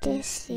这些